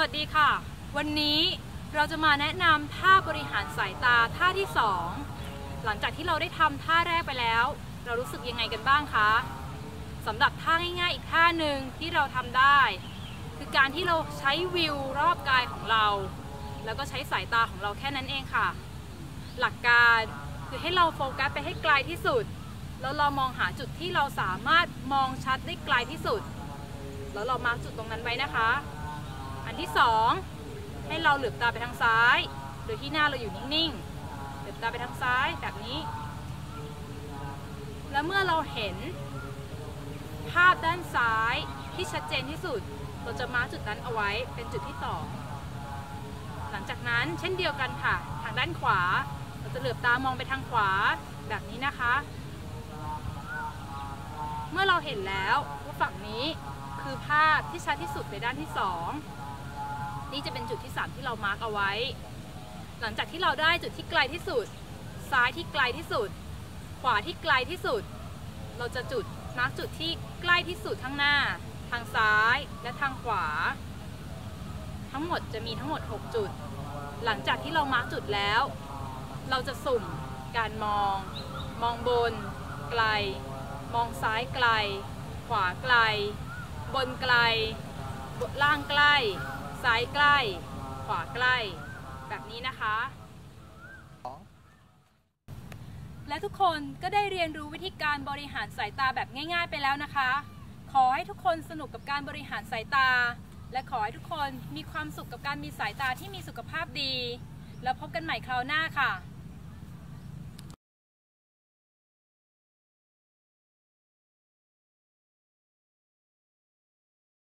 วัสดีค่ะ วันนี้เราจะมาแนะนำท่าบริหารสายตาท่าที่ 2 หลังจากที่เราได้ทำท่าแรกไปแล้ว เรารู้สึกยังไงกันบ้างคะสำหรับท่าง่ายๆอีกท่าหนึ่งที่เราทำได้ คือการที่เราใช้วิวรอบกายของเรา แล้วก็ใช้สายตาของเราแค่นั้นเองค่ะ หลักการคือให้เราโฟกัสไปให้ไกลที่สุด แล้วเรามองหาจุดที่เราสามารถมองชัดได้ไกลที่สุด แล้วเรามาร์กจุดตรงนั้นไว้นะคะ อันที่สองให้เราเหลือบตาไปทางซ้าย โดยที่หน้าเราอยู่นิ่งๆ เหลือบตาไปทางซ้ายแบบนี้ แล้วเมื่อเราเห็นภาพด้านซ้ายที่ชัดเจนที่สุด เราจะมารจุดนั้นเอาไว้เป็นจุดที่สองหลังจากนั้นเช่นเดียวกันค่ะ ทางด้านขวา เราจะเหลือบตามองไปทางขวาแบบนี้นะคะ เมื่อเราเห็นแล้วว่าฝั่งนี้คือภาพที่ชัดที่สุดในด้านที่สอง นี่จะเป็นจุดที่ 3 ที่เรามาร์กเอาไว้ หลังจากที่เราได้จุดที่ไกลที่สุด ซ้ายที่ไกลที่สุด ขวาที่ไกลที่สุด เราจะจุดมาร์กจุดที่ใกล้ที่สุดทั้งหน้า ทางซ้ายและทางขวา ทั้งหมดจะมีทั้งหมด 6 จุด หลังจากที่เรามาร์กจุดแล้ว เราจะสุ่มการมอง มองบน ไกล มองซ้ายไกล ขวาไกล บนไกล ล่างใกล้ ซ้ายใกล้ ขวาใกล้ แบบนี้นะคะ และทุกคนก็ได้เรียนรู้วิธีการบริหารสายตาแบบง่าย ๆ ไปแล้วนะคะ ขอให้ทุกคนสนุกกับการบริหารสายตา และขอให้ทุกคนมีความสุขกับการมีสายตาที่มีสุขภาพดี แล้วพบกันใหม่คราวหน้าค่ะ